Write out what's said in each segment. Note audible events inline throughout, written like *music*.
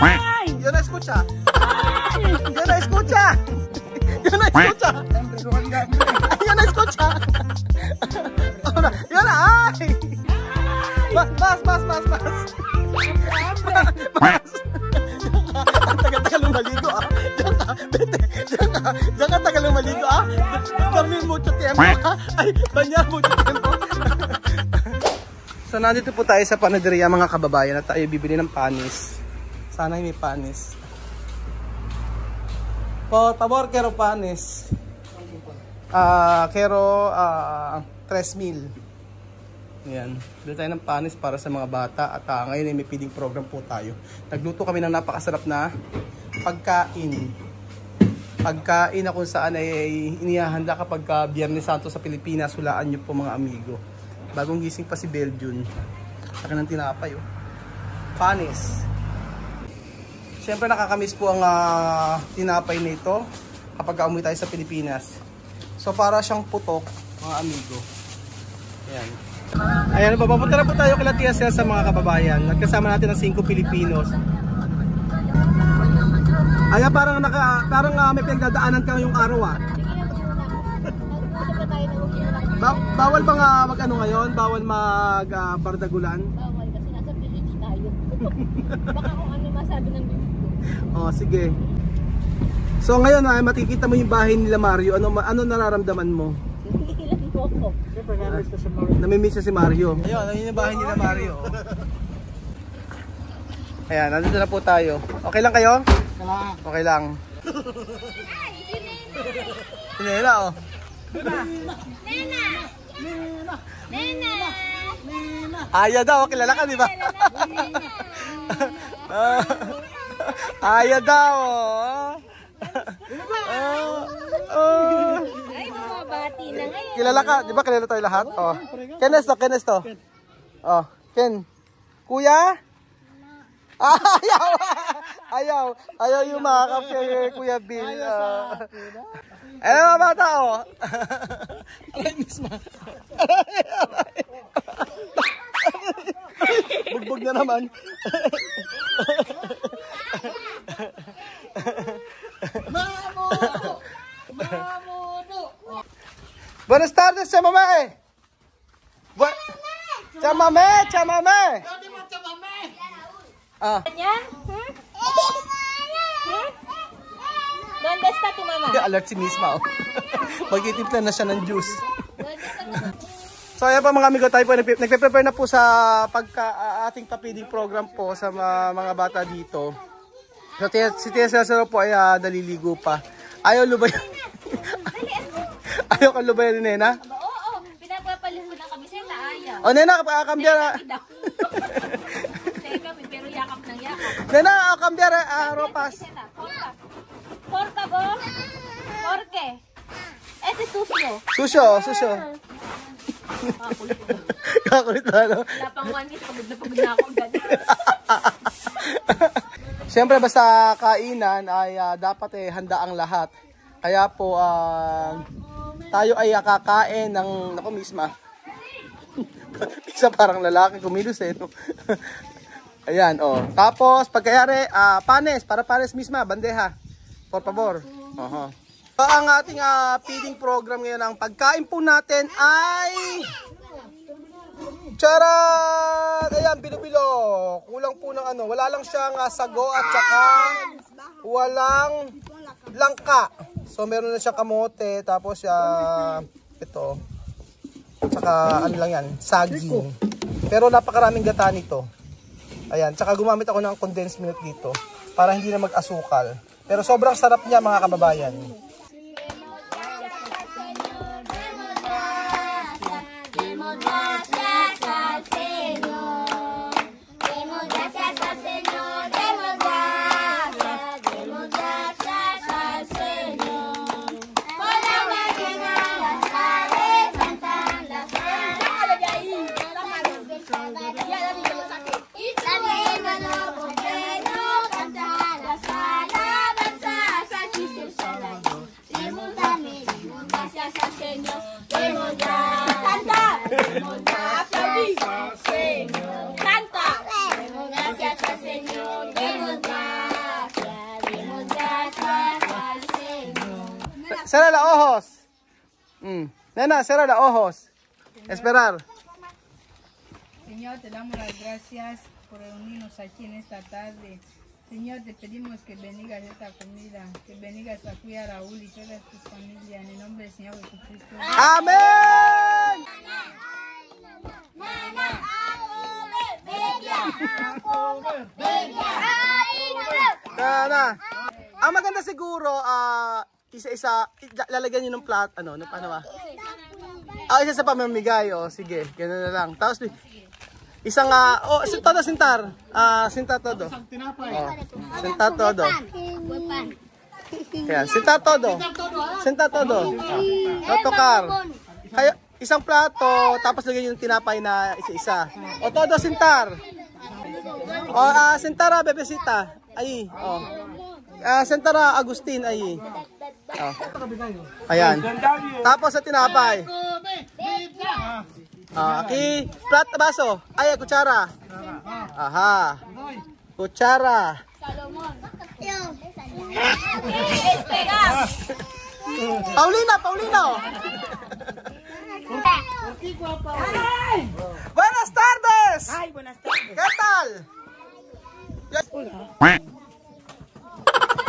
¡Ay! Yo no escucha. Yo no escucha. Yo no escucha. Yo no escucha. Ahora, yo no, ay. Más, más, más, más, más. Mas. Ang tagal-tagal ng maligo ah. Diyan ka, bete. Diyan ka, diyan ka tagal ng maligo ah. Mucho tiempo ah. Ay, banyar mucho tiempo. So nandito po tayo sa panaderia mga kababayan at tayo bibili ng panis. Sana may panis. Por favor, quiero panis. Ah, quiero ah 3,000. Ayan. Bili tayo ng panis para sa mga bata at ah, ngayon ay may feeding program po tayo. Nagluto kami ng napakasarap na pagkain. Pagkain na kung saan ay inihahanda kapag ka Biyernes Santo sa Pilipinas. Hulaan nyo po mga amigo. Bagong gising pa si Beljun. Sa ng tinapay oh. Panis. Siyempre nakakamiss po ang ah, tinapay nito kapag umuwi tayo sa Pilipinas. So para siyang putok mga amigo. Ayan. Ayan, papapunta na po tayo Tia Cel sa mga kababayan. Nagkasama natin ang 5 Pilipinos. Ayan, parang naka, parang ah, may pinagdadaanan ka ngayong araw ah. Ba- bawal bang uh, mag ano ngayon? Bawal mag ah, bardagulan? Bawal kasi nasa village tayo. *laughs* Baka kung ano masabi ng. Oh, sige. So ngayon ay makikita mo yung bahay nila Mario. Ano ano nararamdaman mo? Ilan mo ko. Namimiss na si Mario. Ayun, ayun yung bahay nila Mario. *laughs* Ayan, nandito na po tayo. Okay lang kayo? Okay lang. Sinela, oh. Nena! Aya daw, kilala ka, di ba? *laughs* Ah, Aya daw, oh. Ah. Ay, bumabati na ngayon. Kilala ka, di ba kilala tayo lahat? Oh. Kenes to, Kenes to. Oh, Ken. Kuya? Ah, ayaw. Ayaw. Ayaw yung makakap kay Kuya Bill. Ah. Ano mga bata, oh. *laughs* Bugbog na naman. *laughs* *laughs* Buenas tardes, chamame. Bu chamame, chamame. Ah, Kanya? Hmm? Hmm? ¿Dónde está tu mamá? *laughs* alert si Misma. Oh. *laughs* Magtitimpla na siya ng juice. ¿Dónde? So ayan po mga amigo tayo po nagpe- nagpe-prepare na po sa pagka ah, ating papiding program po sa mga, mga bata dito. So si Tia Cesar po ay ah, naliligo pa. Ayaw lubay. *laughs* Ayaw ka lubayan ni Nena? Oo, oo. Pinapapaliho ng kamiseta. Ayaw. O Nena, kakambiyar. Daw. *laughs* Teka, pero yakap ng yakap. Nena, kakambiyar ah, ropas. Por favor. ¿Por qué? Ese es sucio. Susyo, susyo. *laughs* Kakulit na, no? Wala pang one week. Pagod na pagod na ako. Ganun. Siyempre basta kainan ay ah, dapat eh handa ang lahat. Kaya po ah, tayo ay ah, kakain ng nako misma. *laughs* Isa parang lalaki kumilos eh. No? *laughs* Ayan, oh. Tapos pagkayari, ah, panes, para panes misma, bandeja. Por favor. Oho. So, ang ating ah, feeding program ngayon, ang pagkain po natin ay Charat! Ayan, bilo-bilo. Kulang po ng ano. Wala lang siyang ah, sago at saka walang langka. So, meron na siyang kamote. Tapos, ah, ito. Tsaka, ano lang yan, saging. Pero napakaraming gata nito. Ayan, tsaka gumamit ako ng condensed milk dito para hindi na mag-asukal. Pero sobrang sarap niya mga kababayan. gracias, al Señor. Al Señor. Cierra los ojos. Mm. Nena, cierra los ojos. Esperar. Señor, te damos las gracias por reunirnos aquí en esta tarde. Señor, te pedimos que bendigas esta comida, que bendigas a ti, a Raúl y toda tu familia, en el nombre del Señor Jesucristo. Amén! Nana. Ang maganda siguro, ah, isa-isa, lalagyan niyo ng plat, ano, ano, paano ba? Ah, isa sa pamamigay, oh, sige, ganun na lang. Tapos, isang, ah, oh, sin- todo sintar, ah, sintar todo. Oh, sintar todo. Yan, sintar todo. Sintar todo. Oh, tokar. Kaya, isang plato, tapos lagyan niyo ng tinapay na isa-isa. O, todo sintar. O, ah, sintara, bebesita. Ay, oh. Ah, sintara, Agustin, ay. Oh. Ayan. Tapos sa tinapay. Ah, aki, plat, baso. Ay, kutsara. Aha. Kutsara. Paulina, Paulina. oh. Buenas tardes. Ay, buenas tardes. ¿Qué tal?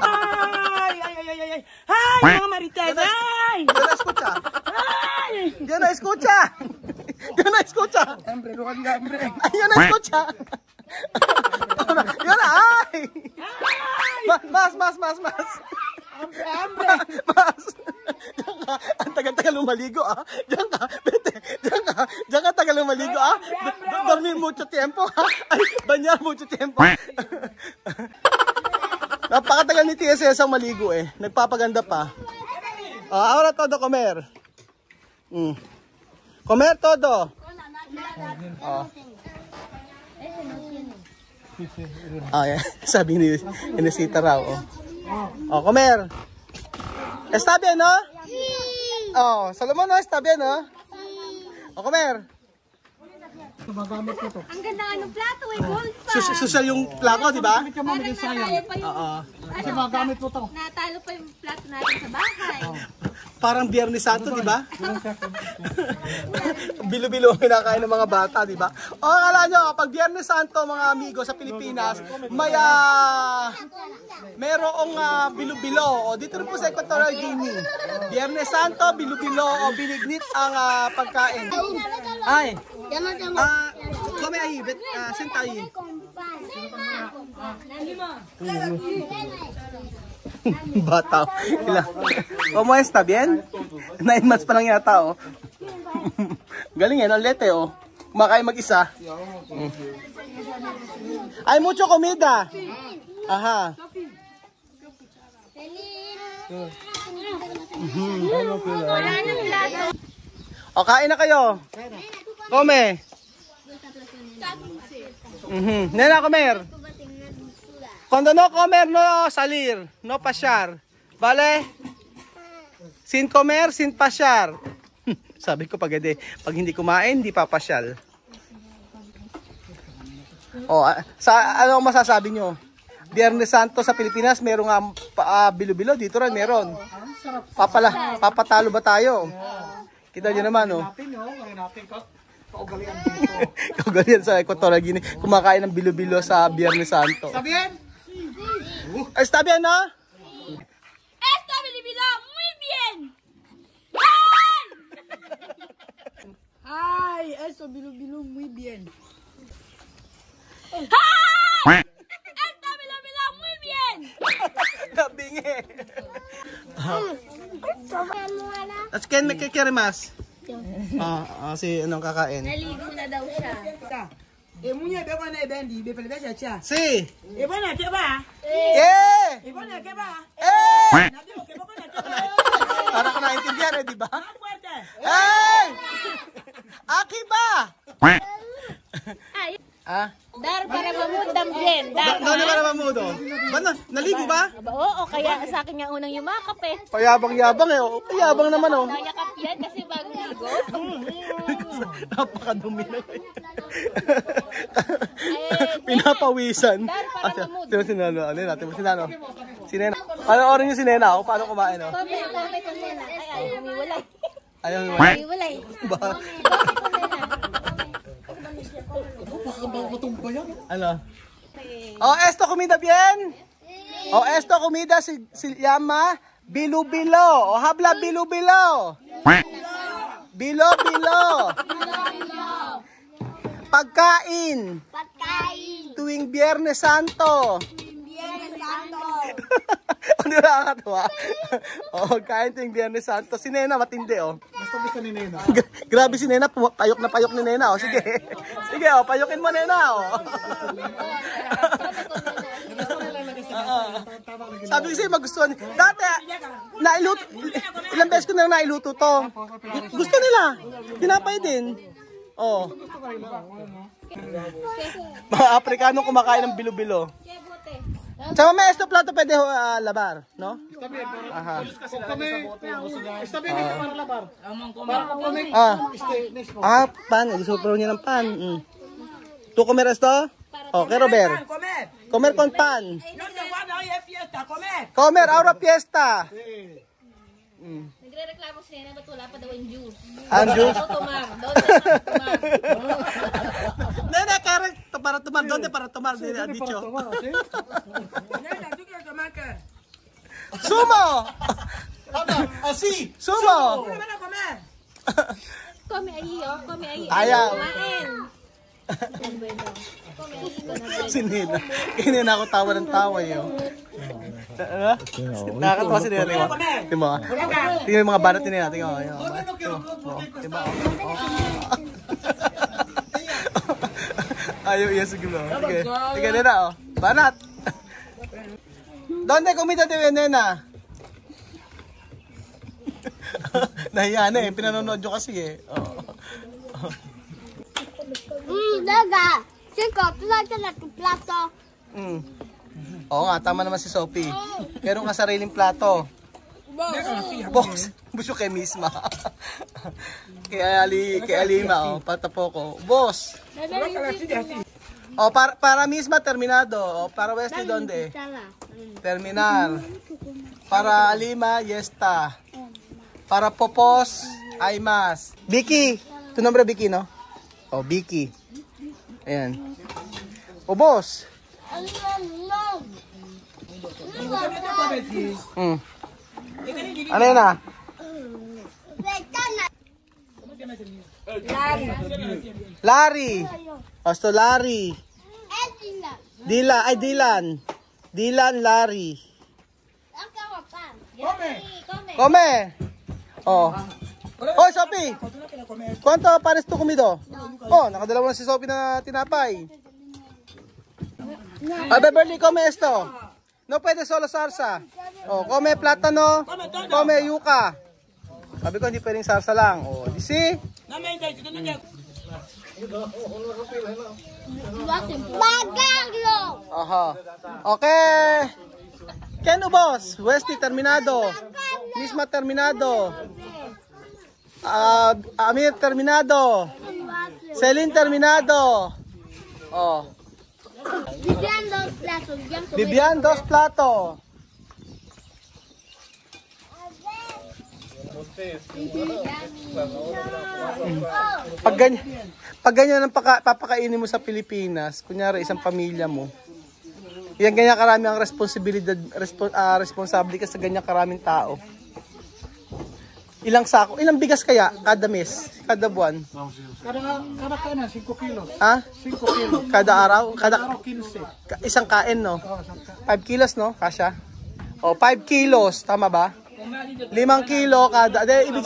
Ay, ay, ay, ay, ay. Ay, mga marites. Ay. Yo no escucha. Yo no escucha. Yo no escucha. Hambre, no había hambre. *laughs* Ay, yo no escucha. *laughs* Yo no, ay. Ma- Más, más, más, más. Hambre, hambre. *laughs* Mas. Diyan ka. Ang tagal-tagal lumaligo ah. Diyan ka. Vete. Diyan ka. Diyan ka tagal lumaligo ah. Dormir mucho tiempo ah. Ay, banyar mucho tiempo. Napakatagal ni TSS ang maligo eh. Nagpapaganda pa. Ah, ahora todo comer. Mm. Comer todo. Oh. Ah, yan. *laughs* Sabi ni Inesita raw. Oh. Oh, comer. Está bien, no? Oh, Salomon, no? Está bien, no? Oh, comer. Ang ganda ng plato eh, gold pa. Sus social yung plako, di ba? Pa yung, Oo. Kasi magamit mo to. Natalo pa yung plato natin sa bahay. Parang Biyernes Santo, di ba? *laughs* Bilo-bilo ang kinakain ng mga bata, di ba? O, akala nyo, pag Biyernes Santo, mga amigo sa Pilipinas, may, ah, merong ah, bilo-bilo. O, dito rin po sa Equatorial Guinea. Biyernes Santo, bilo-bilo o binignit ang ah, pagkain. Ay, ah, come ahí, bet, ah, senta ahí. *laughs* Bata. Ilan? ¿Cómo está? ¿Bien? Nine months pa lang yata, oh. *laughs* Galing eh, no? Lete, oh. Kumakain mag-isa. Mm. Ay, mucho comida. Aha. O, kain na kayo. Come. Mhm. Nena, comer. Cuando no comer, no salir. No pasyar. ¿Vale? Sin comer, sin pasyar. *laughs* Sabi ko pag hindi, pag hindi kumain, hindi papasyal. O, ah, sa ano masasabi nyo? Biyernes Santo sa Pilipinas, merong um, pa, ah, bilo-bilo. Dito rin meron. Papala, papatalo ba tayo? Kita nyo naman, oh. Kaugalian *laughs* sa Equatorial Guinea. Kumakain ng bilo-bilo sa Biyernes Santo. Bien? Está bien, no? Esta bilibila, muy bien. Ay, eso, bilu, bilu, muy bien. Esta bilibila, muy bien. Bingi. At ken me kikiri mas? Ah, ah, si anong kakain? Naligo na daw siya. E munye be kwana e bendi, be pele be chacha. Si! E bona ke ba? Eh! E bona ke ba? Eh! Para naintindihan eh, di ba? Hey! Aki ba? Ah? dar para mamudam din. Dar. Na ba mamudo? Ba na? Naligo ba? Oo, kaya sa akin nga unang yumakap eh. Payabang-yabang eh. oh. Payabang naman oh. Nayakap yan kasi bagong ligo. *laughs* *laughs* Napakadumi na eh. Eh, *laughs* Pinapawisan. Dar, para Ah. Sino sinano? Ano yun natin? Sinano? Sineno? Panoorin niyo si Nena, kung paano kumain, oh. Nena. Ay, ay, umiwalay. Ayun, Umiwalay. ba? Ano? Oh, esto comida bien? Oh, esto comida si, si llama Bilo-bilo. O habla bilo-bilo. Bilo-bilo. Pagkain. Pagkain. Tuwing Biyernes Santo. Biyernes Santo. *laughs* ano nakakatawa? oh, kain tuwing Biyernes Santo. Si Nena matindi oh. Gusto gusto ni Nena. Gra- Grabe si Nena, payok na payok ni Nena oh. Sige. Sige oh, payokin mo Nena oh. *laughs* Sabi ko sa'yo magustuhan. Dati, nailuto, ilang beses ko na nailuto to. Gu- Gusto nila. Tinapay din. Oh. Mga Afrikano kumakain ng bilo-bilo. Sa may esto plato pwede ah, labar, no? Aha. Kami, istabi dito para labar. Para kung kami, Ah, ah, pan. Gusto pa niya ng pan. Mm. Tu comer esto? Quiero ver. comer. Comer con pan. No es fiesta, comer. Comer, ahora fiesta. Nagre-reklamo si Nena, ba't wala pa daw yung juice? Andrew. Daw tumar. Daw tumar. Nene, kare, to- para tomar. ¿Dónde para tomar? Nene, ha dicho. Nena, ¿tú quieres tomar qué? Sumo! Así. Sumo! ¿Qué van a comer? Come ahí, oh. Come ahí. Ayaw. Kumain. Yan, bueno. Si Nena. Kaya Nena ako tawa ng tawa yun. Nakakatawa si Nena. Tingnan mo. Tingnan mo. Tingnan mo yung mga banat ni Nena. Tingnan mo. Tingnan mo. Ayaw iya sige mo. Sige. Sige Nena oh. Banat. Donde comida de Nena? Nahiya na eh. Pinanonood nyo kasi eh. Oh. Mm, daga. Chico, plato na tu plato. Mm. Oo nga, tama naman si Sophie. Meron ka sariling plato. Boss yung kay misma. *laughs* kay Ali, kay Alima, oh, patapo ko. Boss. Oh, para, para misma terminado. Oh, para Wesley, donde? Tama. Terminar. Para Alima, yesta. Para Popos, hay más. Vicky. Tu nombre Vicky, no? Oh, Vicky. Ayan. O, boss. Mm. Ano yun ah? Ventana. Larry. Osto Larry. Edina. Dila, ay Dilan. Dilan Larry. Kawapan. Come. Oh. Oh, Sophie. ¿Cuánto pares tu comido? Oh, nakadalawa na si Sophie na tinapay. Ah, Beverly, come esto. No pwede solo salsa. Oh, come plátano, come yuca. Sabi ko, hindi pwedeng salsa lang. Oh, di digas. Bagaglo. Aha. Okay. Ken ubos. Westy terminado. Misma terminado. Ah, Amir terminado. Celine terminado. Oh. Bigyan dos platos. Vivian dos plato. Pag ganyan, pag ganyan ang paka, papakainin mo sa Pilipinas, kunyari isang pamilya mo, yan ganyan karami ang responsibilidad, respo, ah, responsable ka sa ganyan karaming tao. Ilang sako, ilang bigas kaya kada mes, kada buwan? Kada, kada kanan, 5 kilos. Ha? 5 kilos. Kada araw? Kada, Araw 15. ka- isang kain, no? 5 kilos, no? Kasha? O, 5 kilos, tama ba? 5 kilo kada. De, ibig,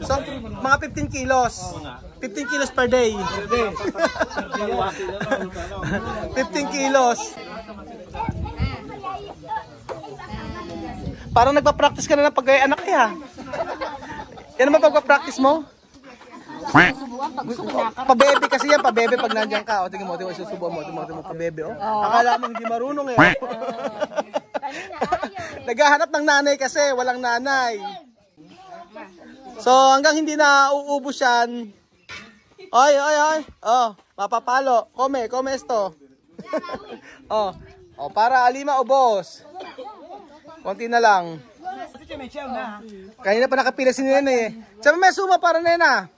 so, mga 15 kilos. 15 kilos per day. 15 *laughs* kilos. Parang nagpa-practice ka na ng pag anak kaya. Yan naman pagpa-practice mo? Pabebe kasi yan, pabebe pag nandiyan ka. O, tingnan mo, tingnan mo, susubuan mo, tingnan mo, tingnan mo, pabebe, oh. Akala mo hindi marunong eh. *laughs* Naghahanap ng nanay kasi, walang nanay. So, hanggang hindi na uubos yan. Oy, oy, oy. Oh, mapapalo. Come, come esto. *laughs* oh. Oh, para alima ubos. Konti na lang. Kanina pa nakapila si Nena eh. Sabi may suma para Nena.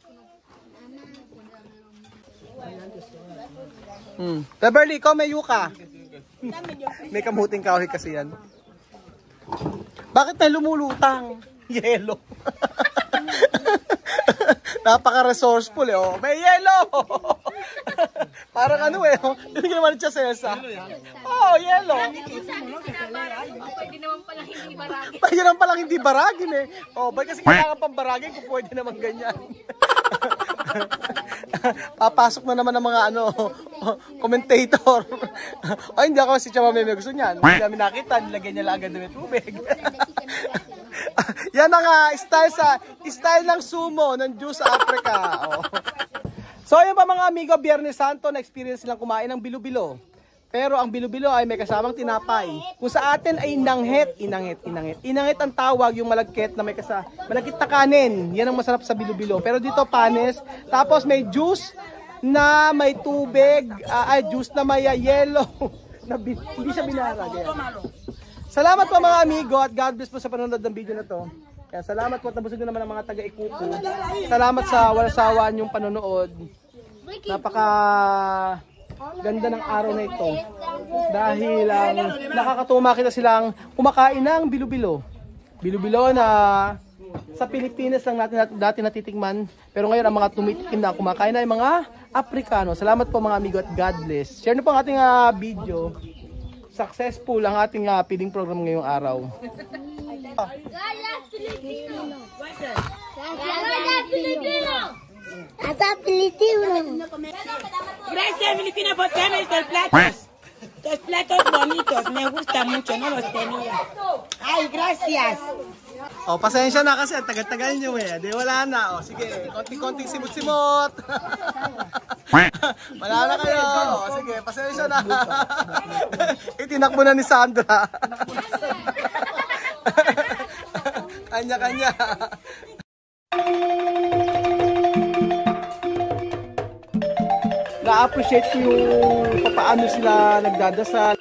Hmm. Beverly, ikaw may yuka. may kamuting kahoy kasi yan. Bakit may lumulutang? *laughs* Yelo. *laughs* Napaka-resourceful eh. Oh. May yelo! *laughs* Parang ano eh. Oh. Hindi naman siya sesa. Oh, yelo. Pwede naman pala hindi baragi. Pwede naman palang hindi baragin *laughs* eh. Oh, ba't kasi kailangan pang baragin kung pwede naman ganyan. *laughs* Papasok na naman ng mga ano, *laughs* commentator. Ay, hindi ako si Chama Meme gusto niyan. Hindi namin nakita, nilagyan niya lang agad ng tubig. Yan ang ah, style sa style ng sumo ng Jews sa Africa. Oh. So ayun pa mga amigo, Biyernes Santo na experience silang kumain ng bilo-bilo. Pero ang bilo-bilo ay may kasamang tinapay. Kung sa atin ay inanghet, inanghet, inanghet. Inanghet ang tawag yung malagkit na may kasa, malagkit na kanin. Yan ang masarap sa bilo-bilo. Pero dito panes, tapos may juice na may tubig, ah, ay juice na may ah, yellow. *laughs* na hindi siya binarag. Salamat po mga amigo at God bless po sa panonood ng video na to. Kaya salamat po at nabusog na naman ang mga taga-ikuko. Salamat sa walang sawa niyong panonood. Napaka ganda ng araw na ito. Dahil ang nakakatuwa makita silang kumakain ng bilo-bilo. Bilo-bilo na sa Pilipinas lang natin dati natitikman. Pero ngayon ang mga tumitikim na kumakain na ay mga Aprikano. Salamat po mga amigo at God bless. Share na po ang ating ah, video successful ang ating uh, feeding program ngayong araw. Gaya Filipino. Gaya Filipino. Asa Filipino. Gracias, Filipina, por tener estos platos. Estos platos bonitos, me gustan mucho, no los tenía. Ay, gracias. Oh, pasensya na kasi tagal-tagal nyo eh. Di wala na. Oh, sige, konting-konting simot-simot. *laughs* wala na kayo. Oh, sige, pasensya na. *laughs* Itinakbo na ni Sandra. *laughs* Kanya-kanya. Na-appreciate ko yung paano sila nagdadasal.